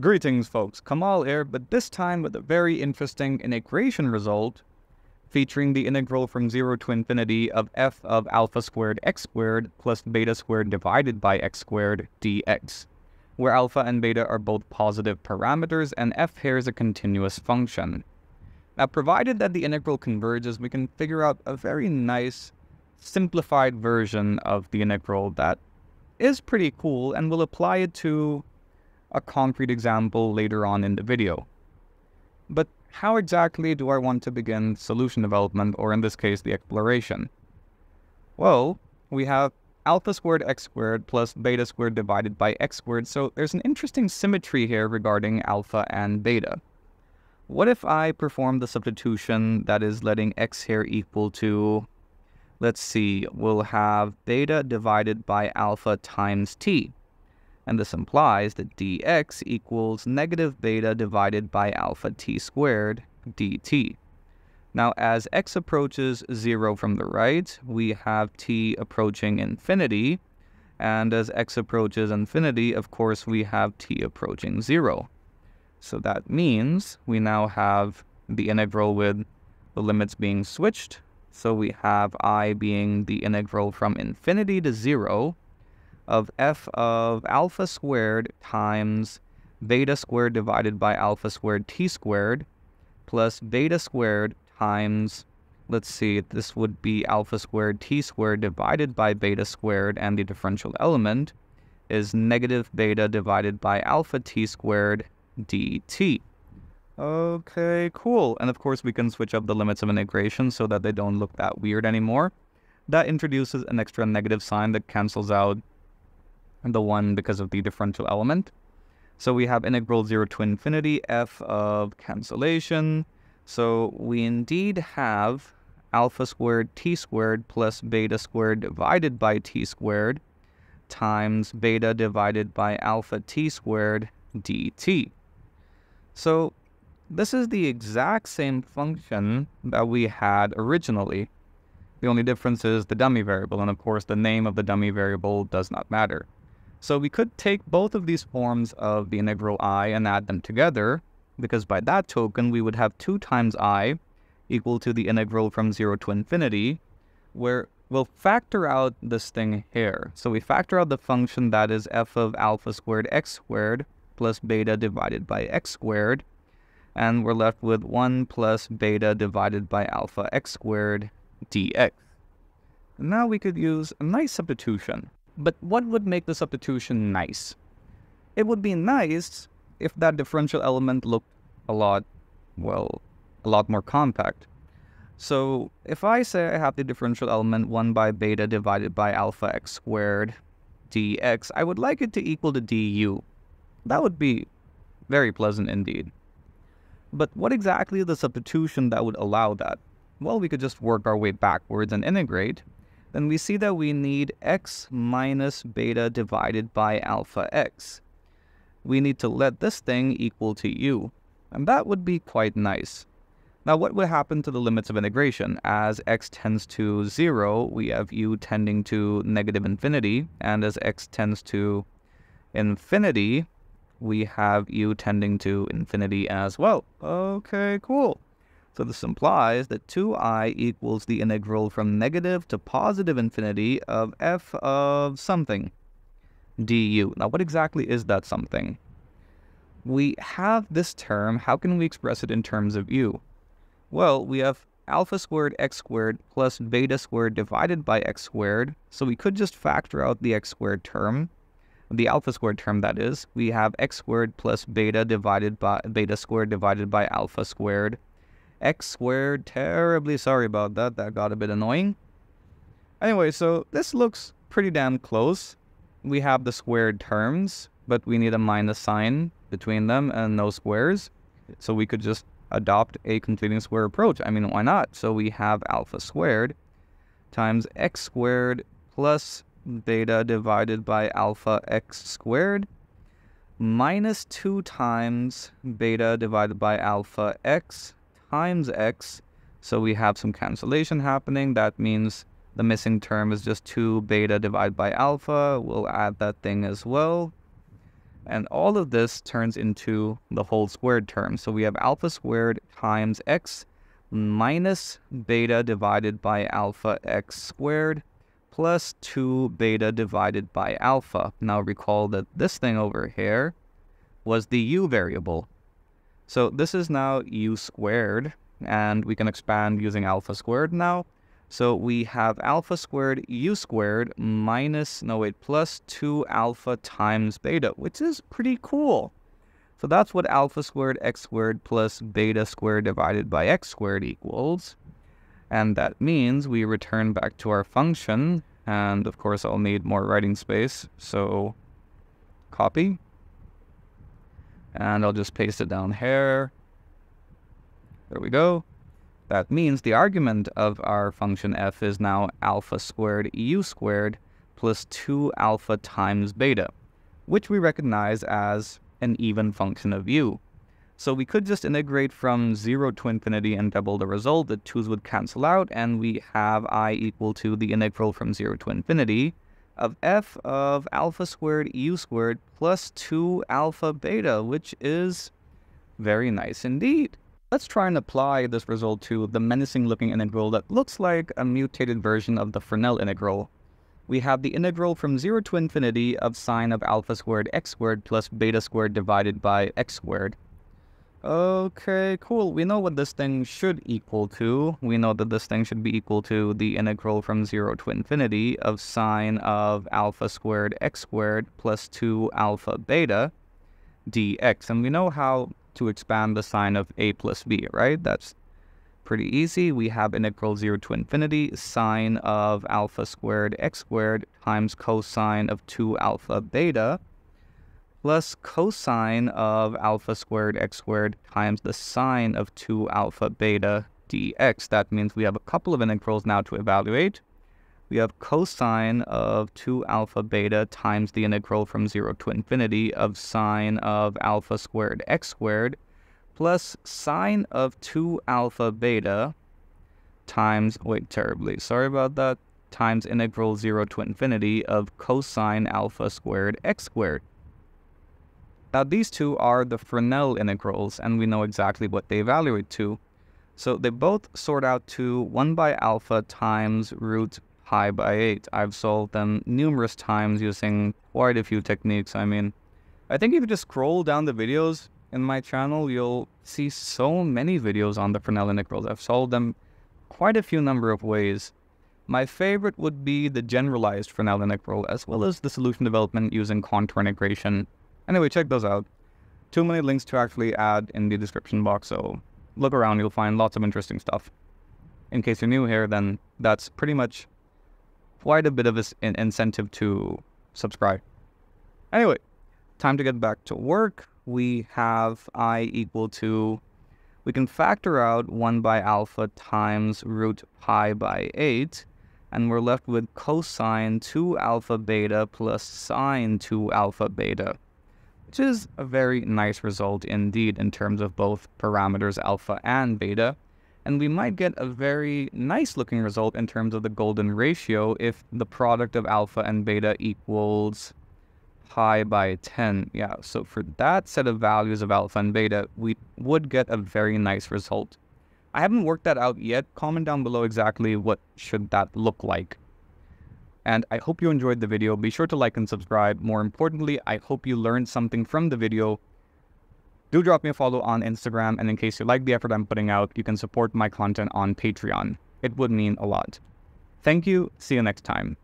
Greetings folks, Kamaal here, but this time with a very interesting integration result featuring the integral from 0 to infinity of f of alpha squared x squared plus beta squared divided by x squared dx, where alpha and beta are both positive parameters and f here is a continuous function. Now provided that the integral converges, we can figure out a very nice simplified version of the integral that is pretty cool and we'll apply it to a concrete example later on in the video. But how exactly do I want to begin solution development, or in this case, the exploration? Well, we have alpha squared x squared plus beta squared divided by x squared, so there's an interesting symmetry here regarding alpha and beta. What if I perform the substitution that is letting x here equal to let's see, we'll have beta divided by alpha times t. And this implies that dx equals negative beta divided by alpha t squared dt. Now, as x approaches 0 from the right, we have t approaching infinity. And as x approaches infinity, of course, we have t approaching 0. So that means we now have the integral with the limits being switched so we have i being the integral from infinity to 0 of f of alpha squared times beta squared divided by alpha squared t squared plus beta squared times, let's see, this would be alpha squared t squared divided by beta squared and the differential element is negative beta divided by alpha t squared dt. Okay, cool. And of course, we can switch up the limits of integration so that they don't look that weird anymore. That introduces an extra negative sign that cancels out the one because of the differential element. So we have integral 0 to infinity f of cancellation. So we indeed have alpha squared t squared plus beta squared divided by t squared times beta divided by alpha t squared dt. So this is the exact same function that we had originally. The only difference is the dummy variable, and of course the name of the dummy variable does not matter. So we could take both of these forms of the integral i and add them together, because by that token we would have 2 times i equal to the integral from 0 to infinity, where we'll factor out this thing here. So we factor out the function that is f of alpha squared x squared plus beta divided by x squared, and we're left with 1 plus beta divided by alpha x squared dx. Now we could use a nice substitution. But what would make the substitution nice? It would be nice if that differential element looked a lot, well, a lot more compact. So if I say I have the differential element 1 by beta divided by alpha x squared dx, I would like it to equal to du. That would be very pleasant indeed. But what exactly is the substitution that would allow that? Well, we could just work our way backwards and integrate. Then we see that we need x minus beta divided by alpha x. We need to let this thing equal to u. And that would be quite nice. Now, what would happen to the limits of integration? As x tends to 0, we have u tending to negative infinity, and as x tends to infinity, we have u tending to infinity as well. Okay, cool. So this implies that 2i equals the integral from negative to positive infinity of f of something du. Now, what exactly is that something? We have this term. How can we express it in terms of u? Well, we have alpha squared x squared plus beta squared divided by x squared. So we could just factor out the x squared term the alpha squared term that is, we have x squared plus beta divided by beta squared divided by alpha squared. X squared, terribly sorry about that, that got a bit annoying. Anyway, so this looks pretty damn close. We have the squared terms, but we need a minus sign between them and no squares. So we could just adopt a completing square approach. I mean, why not? So we have alpha squared times x squared plus beta divided by alpha x squared minus 2 times beta divided by alpha x times x. So we have some cancellation happening. That means the missing term is just 2 beta divided by alpha. We'll add that thing as well. And all of this turns into the whole squared term. So we have alpha squared times x minus beta divided by alpha x squared plus 2 beta divided by alpha. Now recall that this thing over here was the u variable. So this is now u squared, and we can expand using alpha squared now. So we have alpha squared u squared minus, no wait, plus 2 alpha times beta, which is pretty cool. So that's what alpha squared x squared plus beta squared divided by x squared equals. And that means we return back to our function. And of course, I'll need more writing space. So copy. And I'll just paste it down here. There we go. That means the argument of our function f is now alpha squared u squared plus 2 alpha times beta, which we recognize as an even function of u. So we could just integrate from 0 to infinity and double the result. The 2's would cancel out, and we have i equal to the integral from 0 to infinity of f of alpha squared u squared plus 2 alpha beta, which is very nice indeed. Let's try and apply this result to the menacing looking integral that looks like a mutated version of the Fresnel integral we have the integral from 0 to infinity of sine of alpha squared x squared plus beta squared divided by x squared. Okay, cool. We know what this thing should equal to. We know that this thing should be equal to the integral from 0 to infinity of sine of alpha squared x squared plus 2 alpha beta dx. And we know how to expand the sine of a plus b, right? That's pretty easy. We have integral 0 to infinity sine of alpha squared x squared times cosine of 2 alpha beta plus cosine of alpha squared x squared times the sine of 2 alpha beta dx. That means we have a couple of integrals now to evaluate. We have cosine of 2 alpha beta times the integral from 0 to infinity of sine of alpha squared x squared plus sine of 2 alpha beta times, wait, terribly, sorry about that, times integral 0 to infinity of cosine alpha squared x squared. Now these two are the Fresnel integrals, and we know exactly what they evaluate to. So they both sort out to 1 by alpha times root pi by 8. I've solved them numerous times using quite a few techniques. I mean, I think if you just scroll down the videos, in my channel, you'll see so many videos on the Fresnel integrals. I've solved them quite a few number of ways. My favorite would be the generalized Fresnel integral, as well as the solution development using contour integration. Anyway, check those out. Too many links to actually add in the description box, so look around, you'll find lots of interesting stuff. In case you're new here, then that's pretty much quite a bit of an incentive to subscribe. Anyway, time to get back to work we have i equal to, we can factor out 1 by alpha times root pi by 8, and we're left with cosine 2 alpha beta plus sine 2 alpha beta, which is a very nice result indeed in terms of both parameters alpha and beta. And we might get a very nice looking result in terms of the golden ratio if the product of alpha and beta equals pi by 10. Yeah, so for that set of values of alpha and beta, we would get a very nice result. I haven't worked that out yet. Comment down below exactly what should that look like. And I hope you enjoyed the video. Be sure to like and subscribe. More importantly, I hope you learned something from the video. Do drop me a follow on Instagram, and in case you like the effort I'm putting out, you can support my content on Patreon. It would mean a lot. Thank you. See you next time.